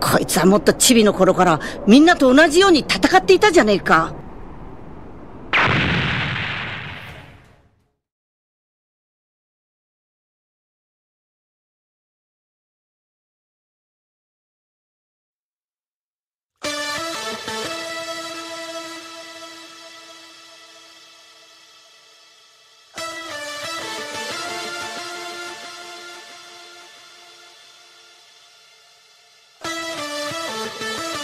こいつはもっとチビの頃からみんなと同じように戦っていたじゃねえか。Música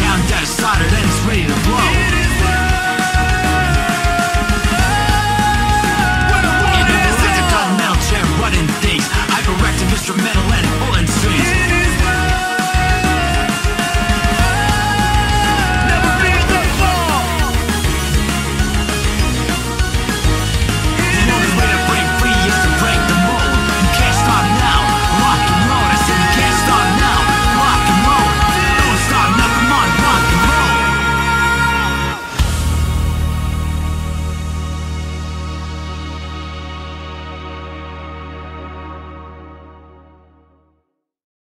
countdown dead, soldered, and it's ready to blow.